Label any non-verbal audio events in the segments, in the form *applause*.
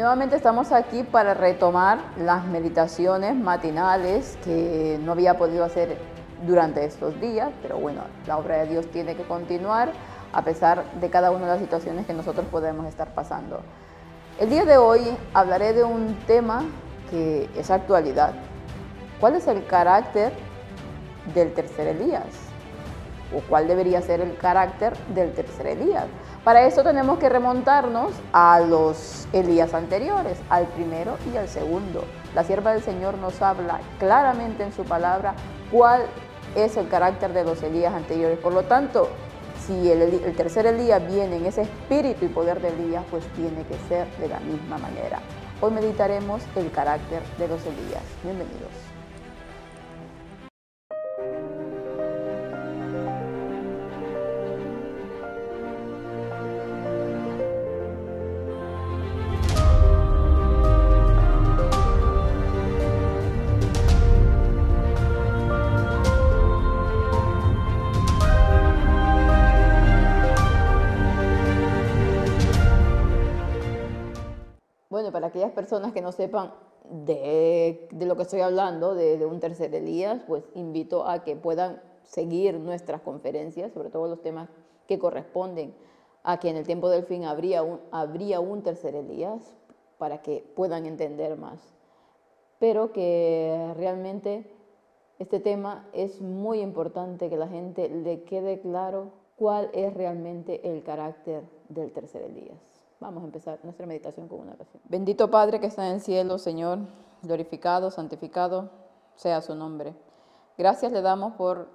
nuevamente estamos aquí para retomar las meditaciones matinales que no había podido hacer durante estos días, pero bueno, la obra de Dios tiene que continuar a pesar de cada una de las situaciones que nosotros podemos estar pasando. El día de hoy hablaré de un tema que es actualidad. ¿Cuál es el carácter del tercer Elías? ¿O cuál debería ser el carácter del tercer Elías? Para eso tenemos que remontarnos a los Elías anteriores, al primero y al segundo. La sierva del Señor nos habla claramente en su palabra cuál es el carácter de los Elías anteriores. Por lo tanto, si el, el, tercer Elías viene en ese espíritu y poder de Elías, pues tiene que ser de la misma manera. Hoy meditaremos el carácter de los Elías. Bienvenidos. Personas que no sepan de, de lo que estoy hablando, de, de, un tercer Elías, pues invito a que puedan seguir nuestras conferencias, sobre todo los temas que corresponden a que en el tiempo del fin habría un, habría un tercer Elías, para que puedan entender más. Pero que realmente este tema es muy importante que la gente le quede claro cuál es realmente el carácter del tercer Elías. Vamos a empezar nuestra meditación con una oración. Bendito Padre que está en el cielo, Señor, glorificado, santificado sea su nombre. Gracias le damos por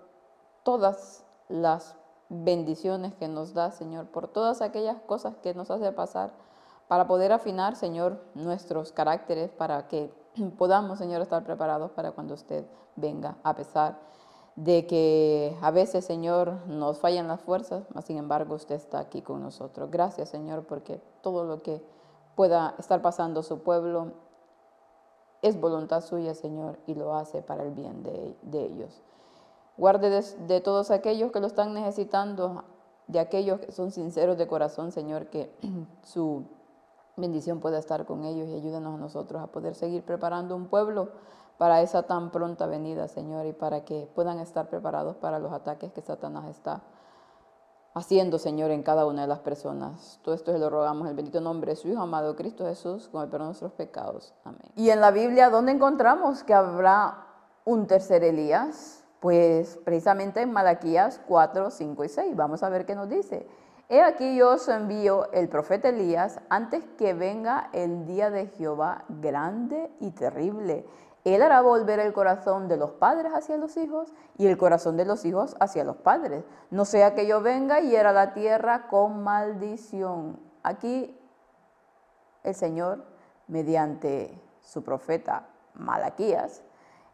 todas las bendiciones que nos da, Señor, por todas aquellas cosas que nos hace pasar para poder afinar, Señor, nuestros caracteres, para que *clears throat* podamos, Señor, estar preparados para cuando usted venga, a pesar de que a veces, Señor, nos fallan las fuerzas, mas sin embargo usted está aquí con nosotros. Gracias, Señor, porque todo lo que pueda estar pasando su pueblo es voluntad suya, Señor, y lo hace para el bien de, de ellos. Guarde de, de, todos aquellos que lo están necesitando, de aquellos que son sinceros de corazón, Señor, que *clears throat* su bendición pueda estar con ellos y ayúdenos a nosotros a poder seguir preparando un pueblo para esa tan pronta venida, Señor, y para que puedan estar preparados para los ataques que Satanás está haciendo, Señor, en cada una de las personas. Todo esto se lo rogamos en el bendito nombre de su Hijo amado Cristo Jesús, con el perdón de nuestros pecados. Amén. Y en la Biblia, ¿dónde encontramos que habrá un tercer Elías? Pues precisamente en Malaquías 4, 5 y 6. Vamos a ver qué nos dice. He aquí yo os envío el profeta Elías antes que venga el día de Jehová grande y terrible él hará volver el corazón de los padres hacia los hijos y el corazón de los hijos hacia los padres. No sea que yo venga y hiera la tierra con maldición. Aquí el Señor, mediante su profeta Malaquías,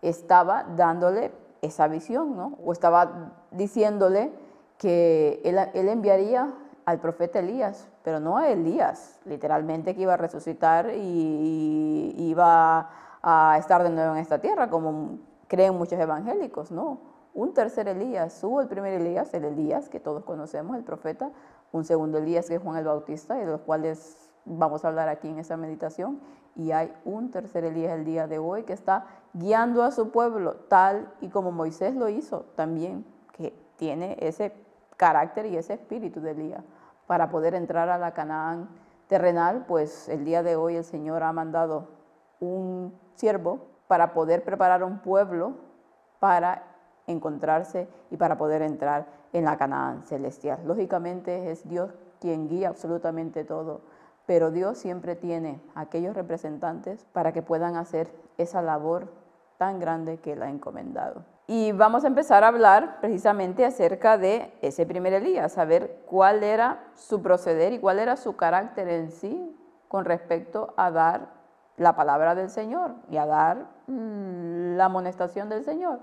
estaba dándole esa visión, ¿no? O estaba diciéndole que él, él enviaría al profeta Elías, pero no a Elías, literalmente que iba a resucitar y, y iba a estar de nuevo en esta tierra, como creen muchos evangélicos, no. Un tercer Elías, hubo el primer Elías, el Elías que todos conocemos, el profeta, un segundo Elías que es Juan el Bautista, de los cuales vamos a hablar aquí en esta meditación, y hay un tercer Elías el día de hoy que está guiando a su pueblo, tal y como Moisés lo hizo también, que tiene ese carácter y ese espíritu de Elías para poder entrar a la Canaán terrenal, pues el día de hoy el Señor ha mandado un siervo para poder preparar un pueblo para encontrarse y para poder entrar en la Canaán celestial. Lógicamente es Dios quien guía absolutamente todo, pero Dios siempre tiene aquellos representantes para que puedan hacer esa labor tan grande que Él ha encomendado. Y vamos a empezar a hablar precisamente acerca de ese primer Elías, saber cuál era su proceder y cuál era su carácter en sí con respecto a dar la palabra del Señor y a dar mm, la amonestación del Señor.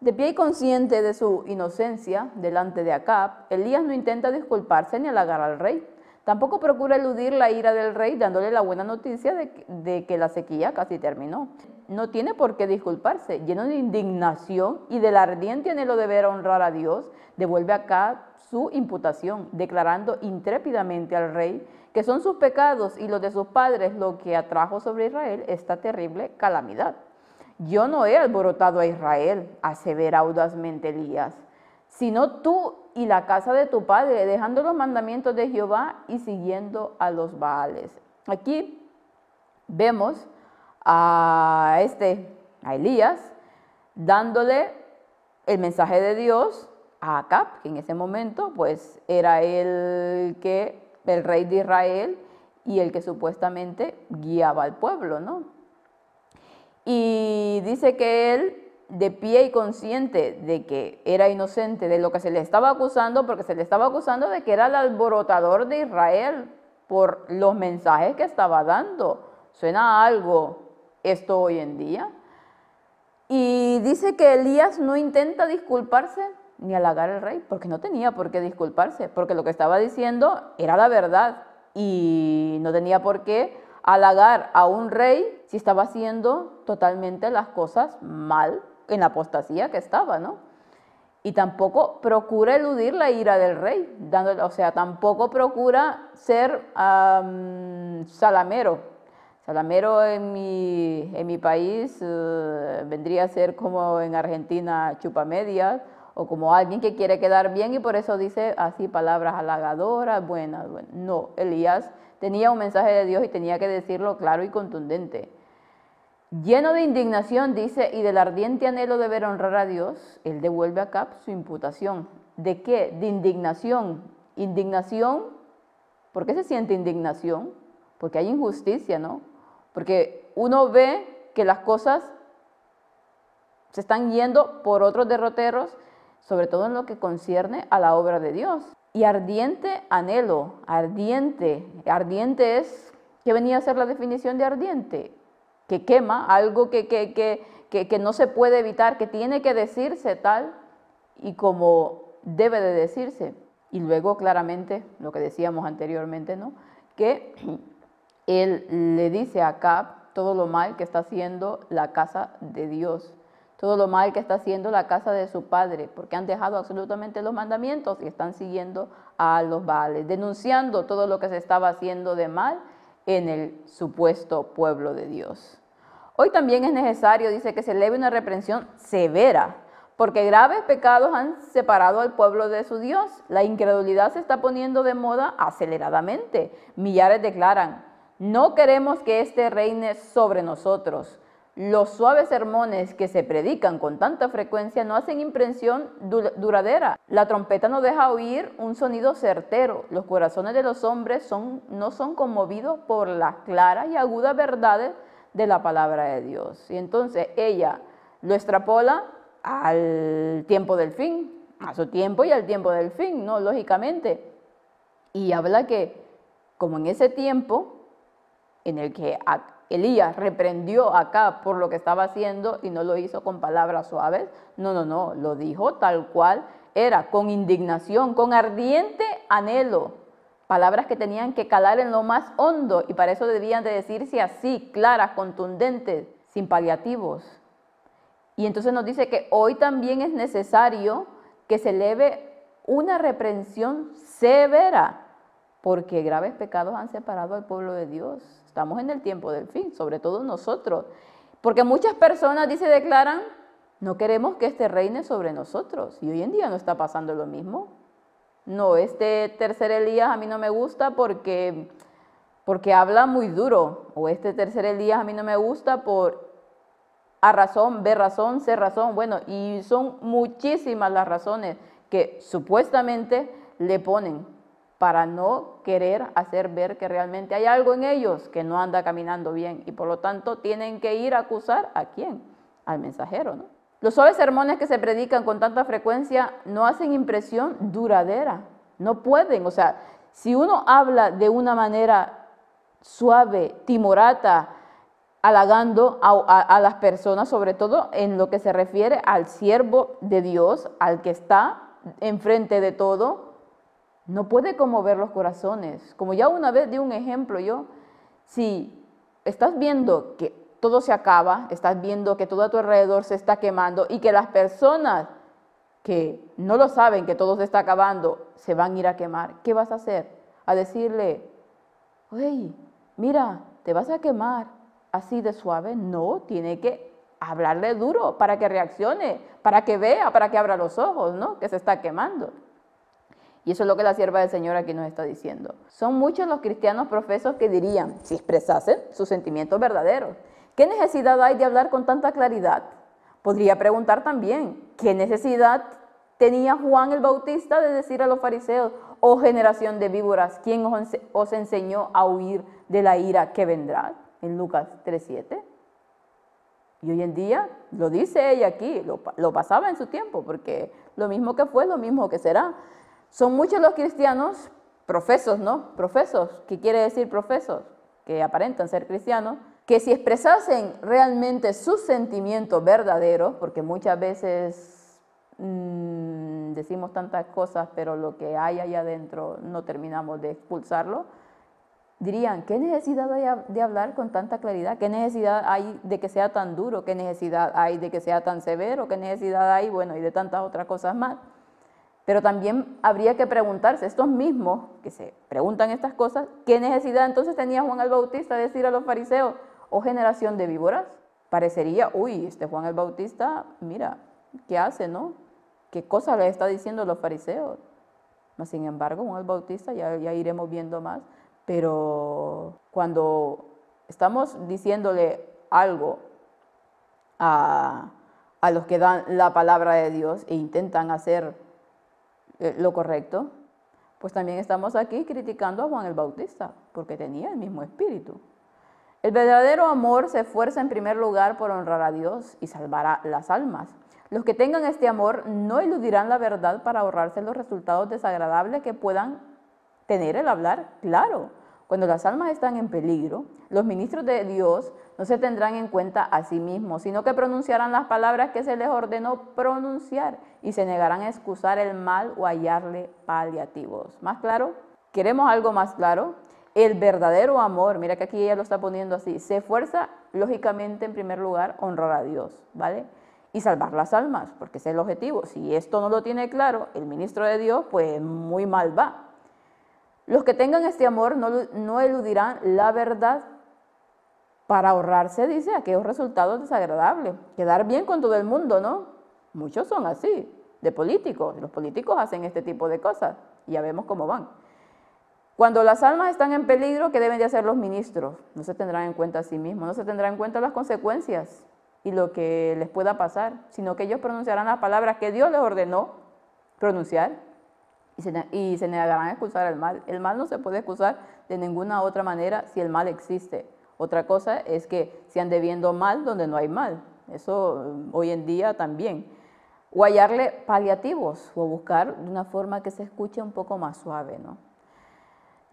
De pie y consciente de su inocencia delante de Acab, Elías no intenta disculparse ni halagar al rey. Tampoco procura eludir la ira del rey dándole la buena noticia de, de, que la sequía casi terminó. No tiene por qué disculparse. Lleno de indignación y del ardiente anhelo de ver honrar a Dios, devuelve acá su imputación, declarando intrépidamente al rey que son sus pecados y los de sus padres lo que atrajo sobre Israel esta terrible calamidad. Yo no he alborotado a Israel, asevera audazmente Elías, sino tú y la casa de tu padre, dejando los mandamientos de Jehová y siguiendo a los Baales. Aquí vemos a este, a Elías, dándole el mensaje de Dios a Acab, que en ese momento pues era el que el rey de Israel y el que supuestamente guiaba al pueblo, ¿no? Y dice que él, de pie y consciente de que era inocente de lo que se le estaba acusando, porque se le estaba acusando de que era el alborotador de Israel por los mensajes que estaba dando. Suena algo esto hoy en día. Y dice que Elías no intenta disculparse ni halagar al rey, porque no tenía por qué disculparse, porque lo que estaba diciendo era la verdad y no tenía por qué halagar a un rey si estaba haciendo totalmente las cosas mal en la apostasía que estaba, ¿no? Y tampoco procura eludir la ira del rey, dándole, o sea, tampoco procura ser salamero. Salamero en mi, en mi país eh, vendría a ser como en Argentina chupamedias o como alguien que quiere quedar bien y por eso dice así palabras halagadoras, buenas. No, Elías tenía un mensaje de Dios y tenía que decirlo claro y contundente. Lleno de indignación, dice, y del ardiente anhelo de ver honrar a Dios, él devuelve a Cap su imputación. ¿De qué? De indignación. Indignación, ¿por qué se siente indignación? Porque hay injusticia, ¿no? Porque uno ve que las cosas se están yendo por otros derroteros sobre todo en lo que concierne a la obra de Dios. Y ardiente anhelo, ardiente, ardiente es, ¿qué venía a ser la definición de ardiente? Que quema, algo que, que, que, que no se puede evitar, que tiene que decirse tal y como debe de decirse. Y luego claramente, lo que decíamos anteriormente, ¿no? Que *clears throat* él le dice a todo lo mal que está haciendo la casa de Dios todo lo mal que está haciendo la casa de su padre, porque han dejado absolutamente los mandamientos y están siguiendo a los Baales, denunciando todo lo que se estaba haciendo de mal en el supuesto pueblo de Dios. Hoy también es necesario, dice, que se eleve una reprensión severa, porque graves pecados han separado al pueblo de su Dios. La incredulidad se está poniendo de moda aceleradamente. Millares declaran, no queremos que este reine sobre nosotros. Los suaves sermones que se predican con tanta frecuencia no hacen impresión duradera. La trompeta no deja oír un sonido certero. Los corazones de los hombres no son conmovidos por las claras y agudas verdades de la palabra de Dios. Y entonces ella lo extrapola al tiempo del fin, a su tiempo y al tiempo del fin, ¿no? Lógicamente. Y habla que, como en ese tiempo en el que Elías reprendió acá por lo que estaba haciendo y no lo hizo con palabras suaves. No, no, no, lo dijo tal cual era, con indignación, con ardiente anhelo. Palabras que tenían que calar en lo más hondo y para eso debían de decirse así, claras, contundentes, sin paliativos. Y entonces nos dice que hoy también es necesario que se eleve una reprensión severa, porque graves pecados han separado al pueblo de Dios. Estamos en el tiempo del fin, sobre todo nosotros. Porque muchas personas, dice, declaran, no queremos que este reine sobre nosotros. Y hoy en día no está pasando lo mismo. No, este tercer Elías a mí no me gusta porque, porque habla muy duro. O este tercer Elías a mí no me gusta por a razón, B razón, C razón. Bueno, y son muchísimas las razones que supuestamente le ponen para no querer hacer ver que realmente hay algo en ellos que no anda caminando bien y por lo tanto tienen que ir a acusar a quién, al mensajero. ¿no? Los suaves sermones que se predican con tanta frecuencia no hacen impresión duradera, no pueden, o sea, si uno habla de una manera suave, timorata, halagando a, a, las personas, sobre todo en lo que se refiere al siervo de Dios, al que está enfrente de todo, no puede conmover los corazones. Como ya una vez di un ejemplo yo, si estás viendo que todo se acaba, estás viendo que todo a tu alrededor se está quemando y que las personas que no lo saben, que todo se está acabando, se van a ir a quemar, ¿qué vas a hacer? A decirle, oye, mira, te vas a quemar así de suave. No, tiene que hablarle duro para que reaccione, para que vea, para que abra los ojos, ¿no? Que se está quemando. Y eso es lo que la sierva del Señor aquí nos está diciendo. Son muchos los cristianos profesos que dirían, si expresasen sus sentimientos verdaderos, ¿qué necesidad hay de hablar con tanta claridad? Podría preguntar también, ¿qué necesidad tenía Juan el Bautista de decir a los fariseos, oh generación de víboras, ¿quién os enseñó a huir de la ira que vendrá? En Lucas 3.7. Y hoy en día lo dice ella aquí, lo, lo pasaba en su tiempo, porque lo mismo que fue, lo mismo que será. Son muchos los cristianos, profesos, ¿no? Profesos, ¿qué quiere decir profesos? Que aparentan ser cristianos, que si expresasen realmente sus sentimientos verdaderos, porque muchas veces mmm, decimos tantas cosas, pero lo que hay allá adentro no terminamos de expulsarlo, dirían, ¿qué necesidad hay de hablar con tanta claridad? ¿Qué necesidad hay de que sea tan duro? ¿Qué necesidad hay de que sea tan severo? ¿Qué necesidad hay, bueno, y de tantas otras cosas más? Pero también habría que preguntarse, estos mismos que se preguntan estas cosas, ¿qué necesidad entonces tenía Juan el Bautista de decir a los fariseos, oh generación de víboras? Parecería, uy, este Juan el Bautista, mira, ¿qué hace, no? ¿Qué cosa le está diciendo a los fariseos? Sin embargo, Juan el Bautista, ya, ya iremos viendo más, pero cuando estamos diciéndole algo a, a los que dan la palabra de Dios e intentan hacer eh, lo correcto, pues también estamos aquí criticando a Juan el Bautista, porque tenía el mismo espíritu. El verdadero amor se esfuerza en primer lugar por honrar a Dios y salvar las almas. Los que tengan este amor no eludirán la verdad para ahorrarse los resultados desagradables que puedan tener el hablar claro. Cuando las almas están en peligro, los ministros de Dios no se tendrán en cuenta a sí mismos, sino que pronunciarán las palabras que se les ordenó pronunciar y se negarán a excusar el mal o hallarle paliativos. ¿Más claro? ¿Queremos algo más claro? El verdadero amor, mira que aquí ella lo está poniendo así, se esfuerza lógicamente en primer lugar honrar a Dios, ¿vale? Y salvar las almas, porque ese es el objetivo. Si esto no lo tiene claro el ministro de Dios, pues muy mal va. Los que tengan este amor no, eludirán la verdad para ahorrarse, dice, aquellos resultados desagradables. Quedar bien con todo el mundo, ¿no? Muchos son así, de políticos. Los políticos hacen este tipo de cosas y ya vemos cómo van. Cuando las almas están en peligro, ¿qué deben de hacer los ministros? No se tendrán en cuenta a sí mismos, no se tendrán en cuenta las consecuencias y lo que les pueda pasar, sino que ellos pronunciarán las palabras que Dios les ordenó pronunciar y se, y se negarán a excusar el mal. El mal no se puede excusar de ninguna otra manera si el mal existe. Otra cosa es que se ande viendo mal donde no hay mal. Eso mm, hoy en día también. O hallarle paliativos o buscar de una forma que se escuche un poco más suave, ¿no?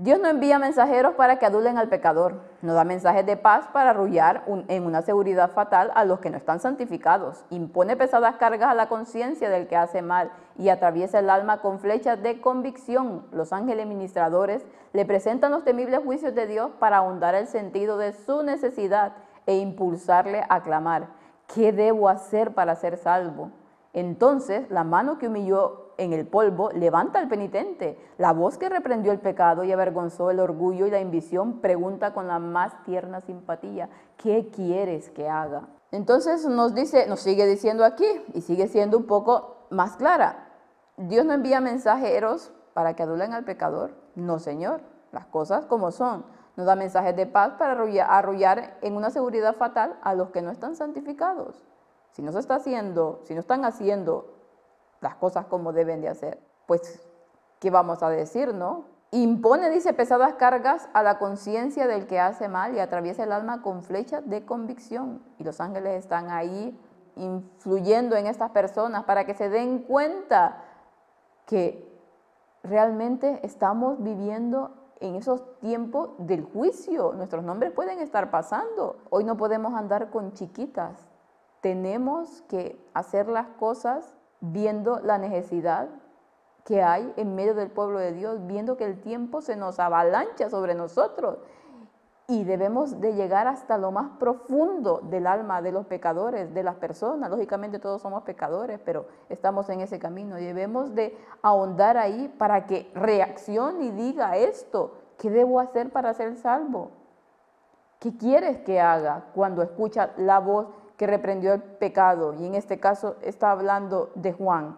Dios no envía mensajeros para que adulen al pecador, no da mensajes de paz para arrullar en una seguridad fatal a los que no están santificados, impone pesadas cargas a la conciencia del que hace mal y atraviesa el alma con flechas de convicción. Los ángeles ministradores le presentan los temibles juicios de Dios para ahondar el sentido de su necesidad e impulsarle a clamar, ¿qué debo hacer para ser salvo? Entonces la mano que humilló en el polvo levanta al penitente. La voz que reprendió el pecado y avergonzó el orgullo y la ambición pregunta con la más tierna simpatía, ¿qué quieres que haga? Entonces nos dice, nos sigue diciendo aquí y sigue siendo un poco más clara. Dios no envía mensajeros para que adulen al pecador. No, Señor, las cosas como son. Nos da mensajes de paz para arrullar en una seguridad fatal a los que no están santificados. Si no se está haciendo, si no están haciendo las cosas como deben de hacer. Pues, ¿qué vamos a decir, no? Impone, dice, pesadas cargas a la conciencia del que hace mal y atraviesa el alma con flechas de convicción. Y los ángeles están ahí influyendo en estas personas para que se den cuenta que realmente estamos viviendo en esos tiempos del juicio. Nuestros nombres pueden estar pasando. Hoy no podemos andar con chiquitas. Tenemos que hacer las cosas viendo la necesidad que hay en medio del pueblo de Dios, viendo que el tiempo se nos avalancha sobre nosotros y debemos de llegar hasta lo más profundo del alma de los pecadores, de las personas. Lógicamente todos somos pecadores, pero estamos en ese camino y debemos de ahondar ahí para que reaccione y diga esto, ¿qué debo hacer para ser salvo? ¿Qué quieres que haga cuando escucha la voz que reprendió el pecado? Y en este caso está hablando de Juan,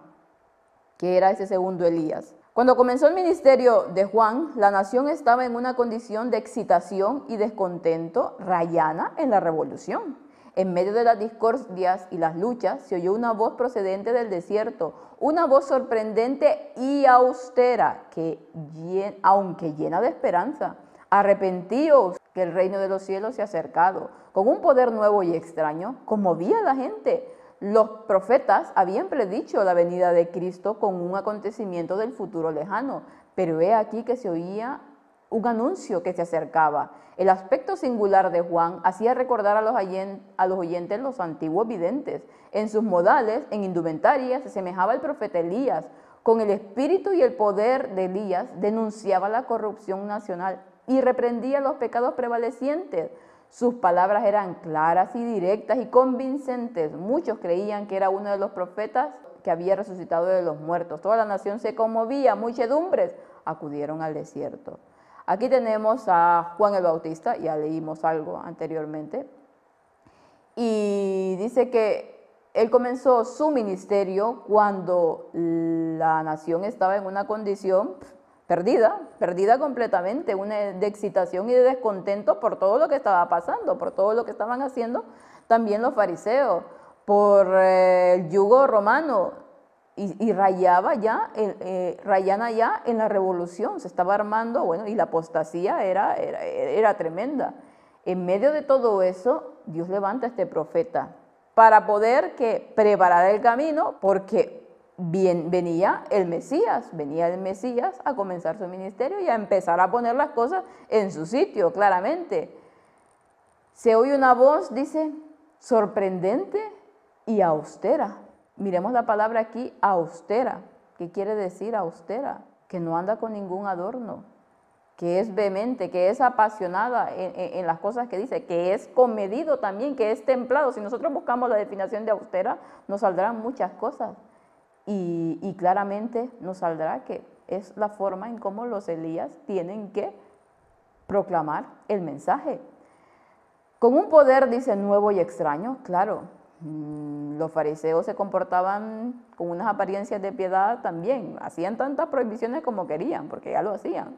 que era ese segundo Elías. Cuando comenzó el ministerio de Juan, la nación estaba en una condición de excitación y descontento rayana en la revolución. En medio de las discordias y las luchas se oyó una voz procedente del desierto, una voz sorprendente y austera, que aunque llena de esperanza, arrepentíos que el reino de los cielos se ha acercado. Con un poder nuevo y extraño, conmovía a la gente los profetas habían predicho la venida de Cristo con un acontecimiento del futuro lejano, pero he aquí que se oía un anuncio que se acercaba. El aspecto singular de Juan hacía recordar a los, oyentes los antiguos videntes. En sus modales, en indumentaria, se semejaba al profeta Elías. Con el espíritu y el poder de Elías denunciaba la corrupción nacional y reprendía los pecados prevalecientes sus palabras eran claras y directas y convincentes. Muchos creían que era uno de los profetas que había resucitado de los muertos. Toda la nación se conmovía, muchedumbres acudieron al desierto. Aquí tenemos a Juan el Bautista, ya leímos algo anteriormente, y dice que él comenzó su ministerio cuando la nación estaba en una condición perdida, perdida completamente, de excitación y de descontento por todo lo que estaba pasando, por todo lo que estaban haciendo también los fariseos, por eh, el yugo romano, y, rayaba ya, eh, rayana ya en la revolución, se estaba armando, bueno, y la apostasía era, era, era tremenda. En medio de todo eso, Dios levanta a este profeta para poder que preparar el camino, porque venía el Mesías, venía el Mesías a comenzar su ministerio y a empezar a poner las cosas en su sitio, claramente. Se oye una voz, dice, sorprendente y austera. Miremos la palabra aquí, austera. ¿Qué quiere decir austera? Que no anda con ningún adorno, que es vehemente, que es apasionada en, en, las cosas que dice, que es comedido también, que es templado. Si nosotros buscamos la definición de austera, nos saldrán muchas cosas. Y, claramente nos saldrá que es la forma en cómo los Elías tienen que proclamar el mensaje. Con un poder, dice, nuevo y extraño, claro, mm, los fariseos se comportaban con unas apariencias de piedad también, hacían tantas prohibiciones como querían, porque ya lo hacían,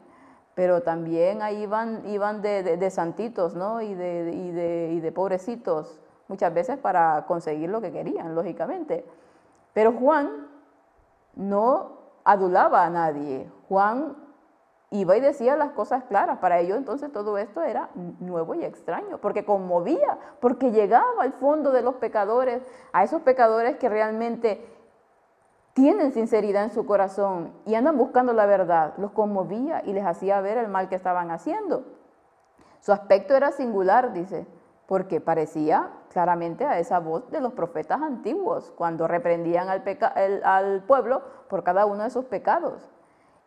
pero también ahí iban, iban de, santitos, ¿no? Y de, y de pobrecitos, muchas veces para conseguir lo que querían, lógicamente. Pero Juan no adulaba a nadie. Juan iba y decía las cosas claras. Para ellos entonces todo esto era nuevo y extraño, porque conmovía, porque llegaba al fondo de los pecadores, a esos pecadores que realmente tienen sinceridad en su corazón y andan buscando la verdad. Los conmovía y les hacía ver el mal que estaban haciendo. Su aspecto era singular, dice, porque parecía claramente a esa voz de los profetas antiguos, cuando reprendían al, pueblo por cada uno de sus pecados.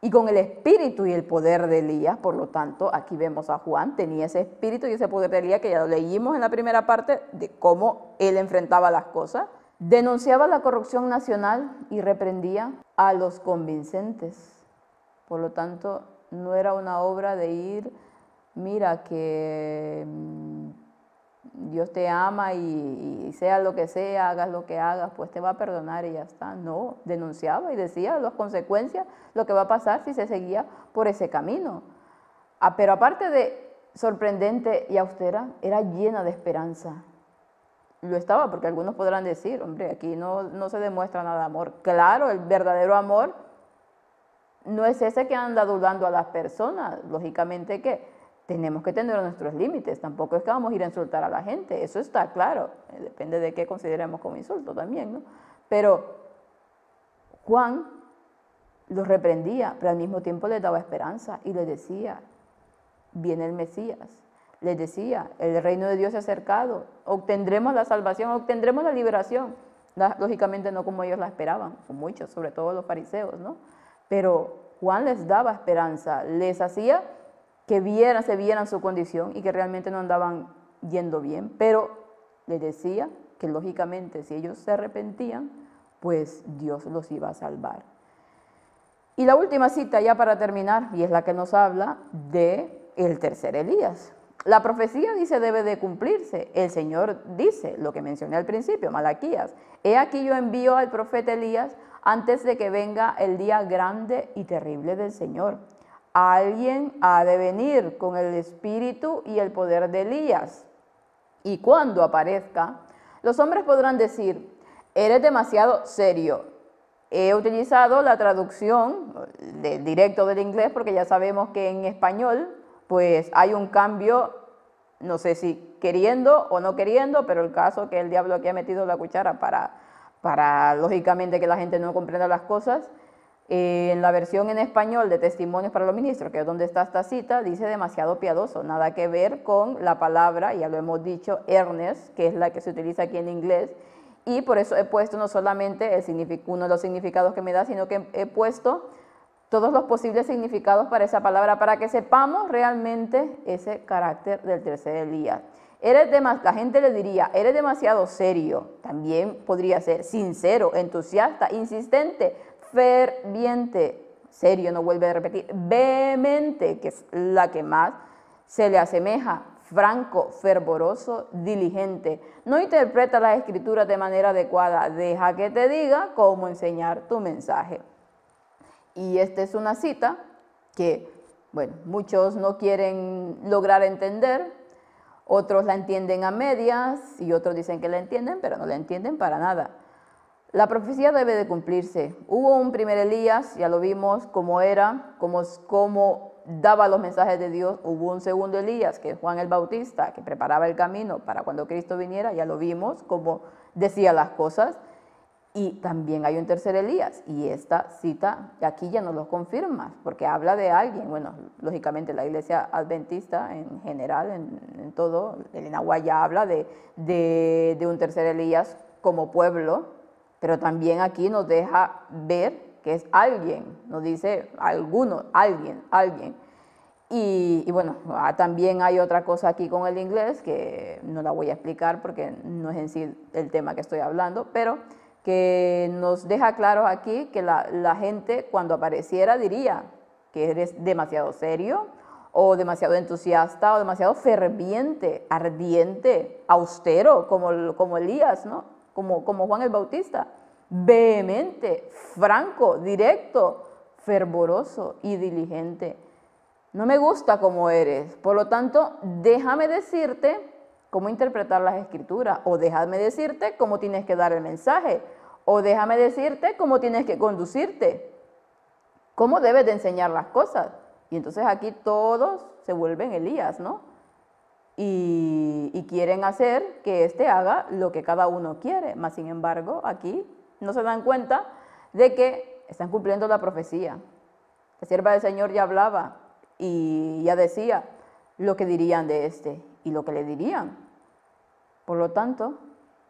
Y con el espíritu y el poder de Elías, por lo tanto, aquí vemos a Juan, tenía ese espíritu y ese poder de Elías que ya lo leímos en la primera parte de cómo él enfrentaba las cosas. Denunciaba la corrupción nacional y reprendía a los convincentes. Por lo tanto, no era una obra de ir, mira que mm, Dios te ama y, sea lo que sea, hagas lo que hagas, pues te va a perdonar y ya está. No, denunciaba y decía las consecuencias, lo que va a pasar si se seguía por ese camino. Ah, pero aparte de sorprendente y austera, era llena de esperanza. Lo estaba porque algunos podrán decir, hombre, aquí no, no se demuestra nada amor. Claro, el verdadero amor no es ese que anda dudando a las personas, lógicamente que tenemos que tener nuestros límites. Tampoco es que vamos a ir a insultar a la gente, eso está claro. Eh, depende de qué consideremos como insulto también, ¿no? Pero Juan los reprendía, pero al mismo tiempo les daba esperanza y les decía, viene el Mesías. Les decía, el reino de Dios se ha acercado, obtendremos la salvación, obtendremos la liberación. Lógicamente no como ellos la esperaban, muchos, sobre todo los fariseos, ¿no? Pero Juan les daba esperanza, les hacía que vieran, se vieran su condición y que realmente no andaban yendo bien, pero les decía que lógicamente si ellos se arrepentían, pues Dios los iba a salvar. Y la última cita ya para terminar, y es la que nos habla de el tercer Elías. La profecía dice debe de cumplirse. El Señor dice lo que mencioné al principio, Malaquías. He aquí yo envío al profeta Elías antes de que venga el día grande y terrible del Señor. Alguien ha de venir con el espíritu y el poder de Elías. Y cuando aparezca, los hombres podrán decir, eres demasiado serio. He utilizado la traducción directo del inglés porque ya sabemos que en español pues hay un cambio, no sé si queriendo o no queriendo, pero el caso que el diablo aquí ha metido la cuchara para, para lógicamente que la gente no comprenda las cosas. Eh, en la versión en español de Testimonios para los Ministros, que es donde está esta cita, dice demasiado piadoso, nada que ver con la palabra, ya lo hemos dicho, earnest, que es la que se utiliza aquí en inglés, y por eso he puesto no solamente el uno de los significados que me da, sino que he puesto todos los posibles significados para esa palabra, para que sepamos realmente ese carácter del tercer Elías. Eres la gente le diría, eres demasiado serio, también podría ser sincero, entusiasta, insistente, ferviente, serio, no vuelve a repetir, vehemente, que es la que más se le asemeja, franco, fervoroso, diligente. No interpreta las escrituras de manera adecuada, deja que te diga cómo enseñar tu mensaje. Y esta es una cita que, bueno, muchos no quieren lograr entender, otros la entienden a medias y otros dicen que la entienden, pero no la entienden para nada. La profecía debe de cumplirse. Hubo un primer Elías, ya lo vimos cómo era, cómo, cómo daba los mensajes de Dios. Hubo un segundo Elías, que es Juan el Bautista, que preparaba el camino para cuando Cristo viniera, ya lo vimos, cómo decía las cosas. Y también hay un tercer Elías, y esta cita aquí ya no lo confirma, porque habla de alguien, bueno, lógicamente la iglesia adventista en general, en, todo, el Inahuay ya habla de, de, un tercer Elías como pueblo, pero también aquí nos deja ver que es alguien, nos dice alguno, alguien, alguien. Y, bueno, ah, también hay otra cosa aquí con el inglés que no la voy a explicar porque no es en sí el tema que estoy hablando, pero que nos deja claro aquí que la, gente cuando apareciera diría que eres demasiado serio o demasiado entusiasta o demasiado ferviente, ardiente, austero, como, como Elías, ¿no? Como, como Juan el Bautista, vehemente, franco, directo, fervoroso y diligente. No me gusta como eres, por lo tanto, déjame decirte cómo interpretar las escrituras o déjame decirte cómo tienes que dar el mensaje o déjame decirte cómo tienes que conducirte, cómo debes de enseñar las cosas. Y entonces aquí todos se vuelven Elías, ¿no? Y, quieren hacer que éste haga lo que cada uno quiere. Mas, sin embargo, aquí no se dan cuenta de que están cumpliendo la profecía. La sierva del Señor ya hablaba y ya decía lo que dirían de este y lo que le dirían. Por lo tanto,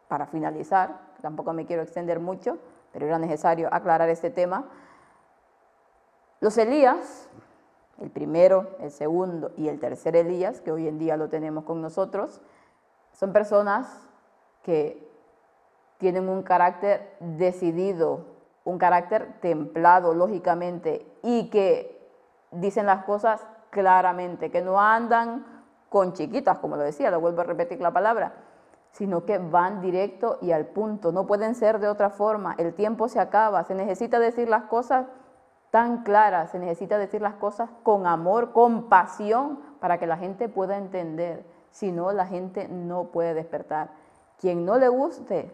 para finalizar, tampoco me quiero extender mucho, pero era necesario aclarar este tema. Los Elías, el primero, el segundo y el tercer Elías, que hoy en día lo tenemos con nosotros, son personas que tienen un carácter decidido, un carácter templado, lógicamente, y que dicen las cosas claramente, que no andan con chiquitas, como lo decía, lo vuelvo a repetir la palabra, sino que van directo y al punto. No pueden ser de otra forma. El tiempo se acaba. Se necesita decir las cosas tan claras, se necesita decir las cosas con amor, con pasión, para que la gente pueda entender. Si no, la gente no puede despertar. Quien no le guste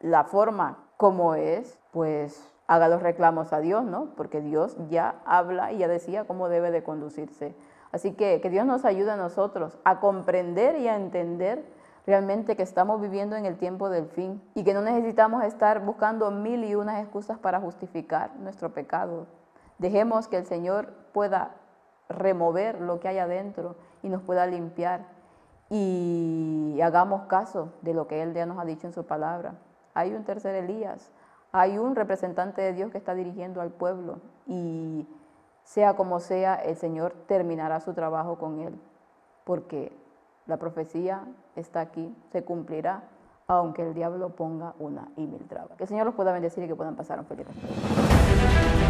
la forma como es, pues haga los reclamos a Dios, ¿no? Porque Dios ya habla y ya decía cómo debe de conducirse. Así que que Dios nos ayude a nosotros a comprender y a entender realmente que estamos viviendo en el tiempo del fin y que no necesitamos estar buscando mil y unas excusas para justificar nuestro pecado. Dejemos que el Señor pueda remover lo que hay adentro y nos pueda limpiar y hagamos caso de lo que Él ya nos ha dicho en su palabra. Hay un tercer Elías, hay un representante de Dios que está dirigiendo al pueblo y sea como sea, el Señor terminará su trabajo con él, porque la profecía está aquí, se cumplirá, aunque el diablo ponga una y mil trabas. Que el Señor los pueda bendecir y que puedan pasar un feliz resto.